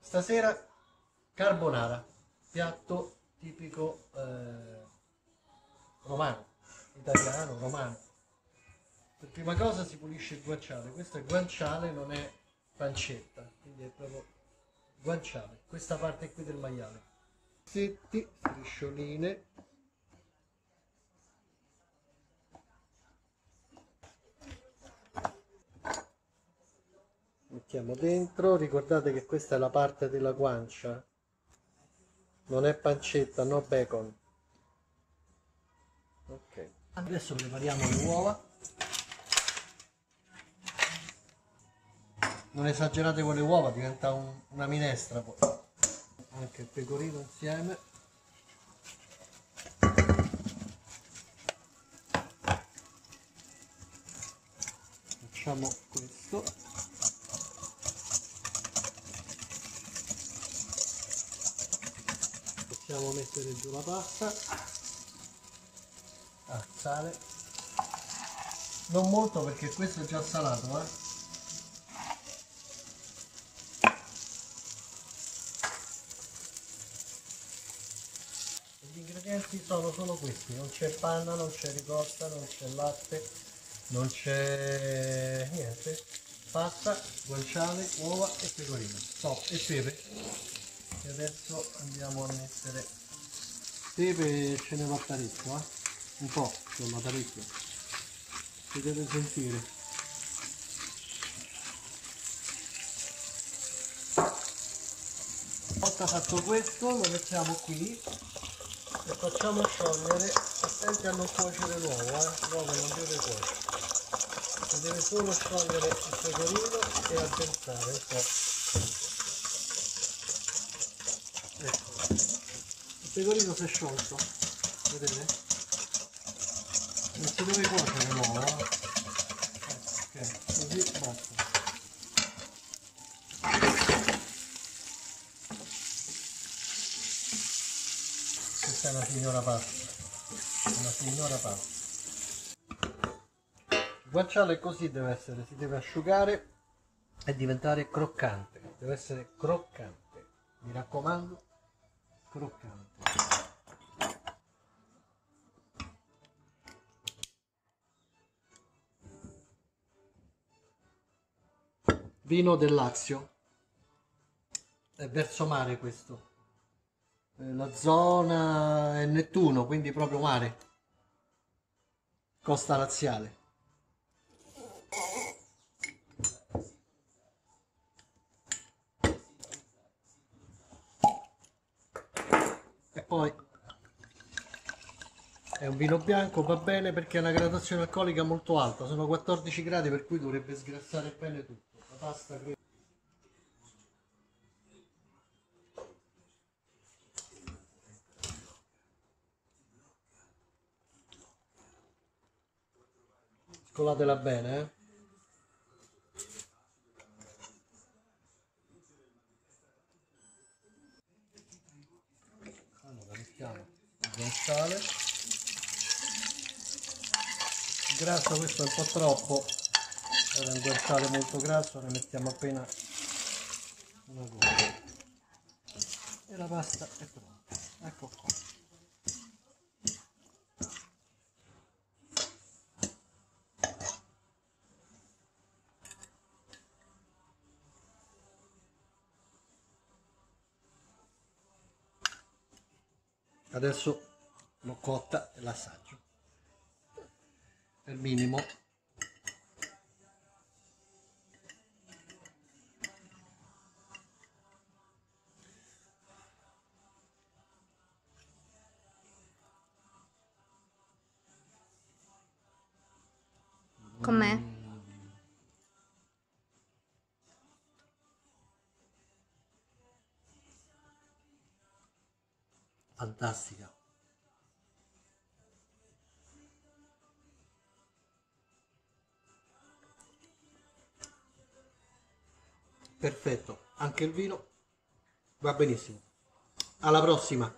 Stasera carbonara, piatto tipico eh, romano, italiano, romano. Per prima cosa si pulisce il guanciale, questo è guanciale, non è pancetta, quindi è proprio guanciale, questa parte qui del maiale. Setti, striscioline, mettiamo dentro. Ricordate che questa è la parte della guancia. Non è pancetta no bacon. Ok. Adesso prepariamo le uova. Non esagerate con le uova diventa un, una minestra poi. Anche il pecorino insieme. Facciamo questo possiamo mettere giù la pasta. Ah, sale non molto perché questo è già salato eh. Gli ingredienti sono solo questi non c'è panna non c'è ricotta non c'è latte non c'è niente. Pasta guanciale uova e pecorino. Stop e pepe e adesso andiamo a mettere pepe ce ne va parecchio eh? un po' insomma parecchio. Potete sentire. Una volta fatto questo lo mettiamo qui e facciamo sciogliere. Attenti a non cuocere l'uovo eh? l'uovo non deve cuocere. Si deve solo sciogliere il pecorino e addensare un po' ecco il pecorino si è sciolto. Vedete? Non si deve cuocere l'uovo eh? ok così basta. Questa è una signora pasta una signora pasta il guanciale così deve essere si deve asciugare e diventare croccante. Deve essere croccante. Mi raccomando croccante. Vino del Lazio. È verso mare questo. Eh, la zona è Nettuno quindi proprio mare. Costa laziale e poi è un vino bianco va bene perché ha una gradazione alcolica molto alta sono 14 gradi per cui dovrebbe sgrassare bene tutto. La pasta credo. Scolatela bene eh allora mettiamo guanciale il grasso questo è un po' troppo. Era un guanciale molto grasso ne mettiamo appena una goccia. E la pasta è pronta. Ecco qua. Adesso l'ho cotta e l'assaggio. Il minimo. Com'è? fantastica perfetto. Anche il vino va benissimo. Alla prossima